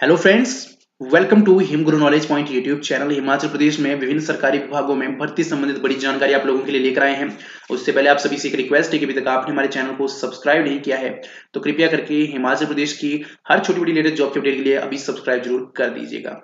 Hello friends welcome to Him Guru knowledge point YouTube channel Himachal Pradesh में विभिन्न सरकारी विभागों में भर्ती संबंधित बड़ी जानकारी आप लोगों के लिए लेकर आए हैं। उससे पहले आप सभी से एक रिक्वेस्ट है कि अभी तक आपने हमारे चैनल को सब्सक्राइब नहीं किया है तो कृपया करके हिमाचल प्रदेश की हर छोटी बड़ी लेटेस्ट जॉब के अपडेट के लिए अभी सब्सक्राइब ज़रूर कर दीजिएगा।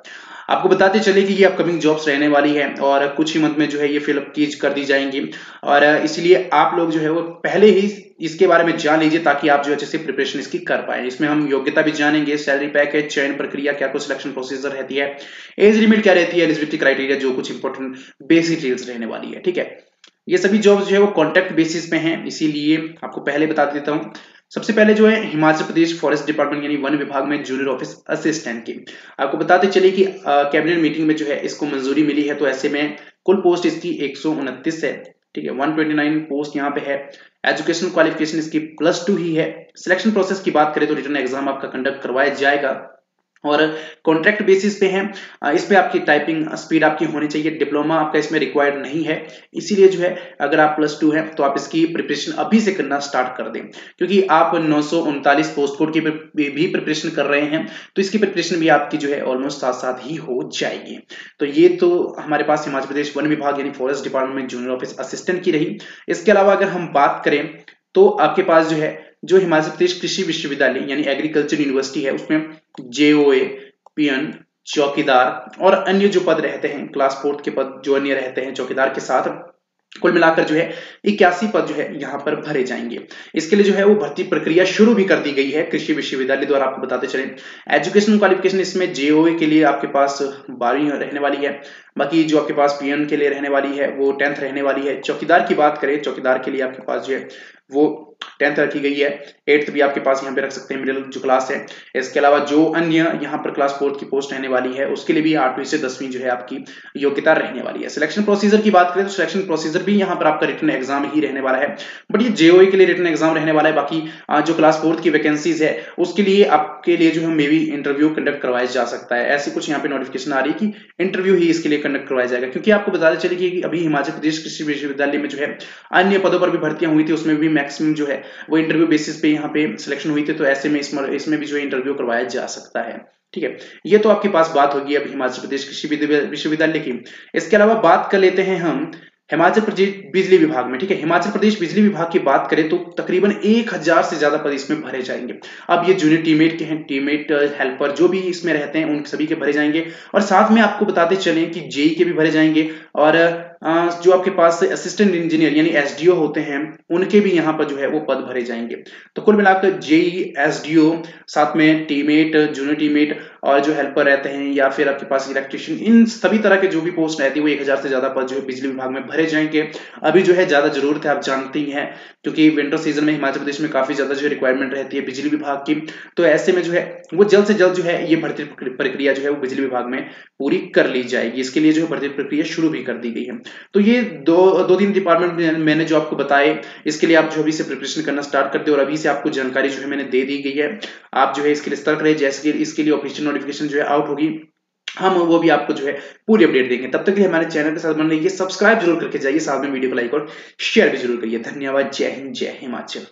आपको बताते चले कि ये अपकमिंग जॉब्स रहने वाली है और कुछ ही मंथ में जो है ये फिलअप की कर दी जाएँगी। और इसलिए आप लोग जो है वो पहले ही इसके बारे में जान लीजिए ताकि आप जो अच्छे से प्रिपरेशन इसकी कर पाए। इसमें हम योग्यता भी जानेंगे सैलरी पैकेज चयन प्रक्रिया, क्या कुछ सिलेक्शन प्रोसीजर रहती है एज लिमिट क्या रहती है एलिजिबिलिटी क्राइटेरिया जो कुछ इंपॉर्टेंट बेसिक डिटेल्स रहने वाली है, ठीक है? ये सभी जॉब्स जो है वो कॉन्ट्रैक्ट बेसिस पे हैं, इसीलिए आपको पहले बता देता हूँ। सबसे पहले जो है, हिमाचल प्रदेश फॉरेस्ट डिपार्टमेंट यानी वन विभाग में जूनियर ऑफ़िस असिस्टेंट की। आपको बताते चले कि कैबिनेट मीटिंग में जो है, इसको मंजूरी मिली है तो ऐसे में कुल पोस्ट इसकी एक सौ उनतीस है। ठीक है 129 पोस्ट यहाँ पे है। एजुकेशन क्वालिफिकेशन इसकी प्लस टू ही है। सिलेक्शन प्रोसेस की बात करें तो रिटर्न एग्ज़ाम आपका कंडक्ट करवाया जाएगा। और कॉन्ट्रैक्ट बेसिस पे है। इस पे आपकी टाइपिंग स्पीड आपकी होनी चाहिए। डिप्लोमा आपका इसमें रिक्वायर्ड नहीं है। इसीलिए जो है, अगर आप प्लस टू है तो आप इसकी प्रिपरेशन अभी से करना स्टार्ट कर दें। क्योंकि आप नौ पोस्ट कोड की भी प्रिपरेशन कर रहे हैं तो इसकी प्रिपरेशन भी आपकी जो है ऑलमोस्ट साथ साथ ही हो जाएगी। तो ये तो हमारे पास हिमाचल प्रदेश वन विभाग यानी forest department junior office assistant की रही। इसके अलावा अगर हम बात करें तो आपके पास जो है, जो हिमाचल प्रदेश कृषि विश्वविद्यालय यानी एग्रीकल्चर यूनिवर्सिटी है, उसमें जेओए पीएन चौकीदार और अन्य जो पद रहते हैं क्लास फोर्थ के पद जो अन्य रहते हैं चौकीदार के साथ, कुल मिलाकर जो है इक्यासी पद जो है यहाँ पर भरे जाएँगे। इसके लिए जो है वो भर्ती प्रक्रिया शुरू भी कर दी गई है कृषि विश्वविद्यालय द्वारा। आपको बताते चले एजुकेशन क्वालिफिकेशन इसमें जेओए के लिए आपके पास बारहवीं रहने वाली है। बाकी जो आपके पास पीएन के लिए रहने वाली है, वो टेंथ रहने वाली है। चौकीदार की बात करें, चौकीदार के लिए आपके पास जो है वो टेंथ रखी गई है। एट्थ भी आपके पास यहाँ पे रख सकते हैं मिडिल जो क्लास है। इसके अलावा जो अन्य यहाँ पर क्लास फोर्थ की पोस्ट रहने वाली है, उसके लिए भी आठवीं से दसवीं जो है आपकी योग्यता रहने वाली है। सिलेक्शन प्रोसीजर की बात करें तो सिलेक्शन प्रोसीजर भी यहाँ पर आपका रिटर्न एग्ज़ाम ही रहने वाला है। बट ये जेओई के लिए रिटर्न एग्ज़ाम रहने वाला है, बाकी जो क्लास फोर्थ की वैकेंसीज है, उसके लिए आपके लिए जो है मे भी इंटरव्यू कंडक्ट करवाया जा सकता है। ऐसी कुछ यहाँ पे नोटिफिकेशन आ रही है कि इंटरव्यू ही इसके लिए कंडक्ट करवाया जाएगा। क्योंकि आपको बताते चले कि अभी हिमाचल प्रदेश कृषि विश्वविद्यालय में जो है अन्य पदों पर भी भर्तियाँ हुई थी, उसमें भी मैक्सिमम जो है, वो इंटरव्यू बेसिस पे यहाँ पे सिलेक्शन हुई थी तो ऐसे में इसमें इसमें भी जो इंटरव्यू करवाया जा सकता है। ठीक है? ये तो आपके पास बात होगी अब हिमाचल प्रदेश कृषि विश्वविद्यालय की। इसके अलावा बात कर लेते हैं हम हिमाचल प्रदेश बिजली विभाग में, ठीक है? हिमाचल प्रदेश बिजली विभाग की बात करें तो तकरीबन एक हज़ार से ज़्यादा पद इसमें भरे जाएँगे। अब ये जूनियर टीमेट के हैं टीमेट हेल्पर जो भी इसमें रहते हैं, उन सभी के भरे जाएँगे। और साथ में आपको बताते चले कि जेई के भी भरे जाएँगे। और जो आपके पास असिस्टेंट इंजीनियर यानी एसडीओ होते हैं, उनके भी यहाँ पर जो है वो पद भरे जाएँगे। तो कुल मिलाकर जेई एसडीओ साथ में टीमेट जूनियर टीमेट और जो हेल्पर रहते हैं या फिर आपके पास इलेक्ट्रिशियन इन सभी तरह के जो भी पोस्ट रहती है, वो एक हज़ार से ज़्यादा पद जो है बिजली विभाग में भरे जाएँगे। अभी जो है ज़्यादा ज़रूरत है, आप जानते ही हैं क्योंकि विंटर सीज़न में हिमाचल प्रदेश में काफ़ी ज़्यादा जो रिक्वायरमेंट रहती है बिजली विभाग की। तो ऐसे में जो है, वो जल्द से जल्द जो है ये भर्ती प्रक्रिया जो है, वो बिजली विभाग में पूरी कर ली जाएगी। इसके लिए जो है भर्ती प्रक्रिया शुरू भी कर दी गई है। तो ये दो दो तीन डिपार्टमेंट मैंने जो आपको बताए, इसके लिए आप जो अभी से प्रिपरेशन करना स्टार्ट कर दे और अभी से आपको जानकारी जो है मैंने दे दी गई है। आप जो है इसके लिए सतर्क रहे, जैसे इसके लिए ऑफिशियल नोटिफिकेशन जो है आउट होगी। हम वो भी आपको जो है पूरी अपडेट देंगे। तब तक के लिए हमारे चैनल के साथ बन रही सब्सक्राइब ज़रूर करके जाइए, साथ में वीडियो को लाइक और शेयर भी ज़रूर करिए। धन्यवाद। जय हिंद, जय हिमाचल।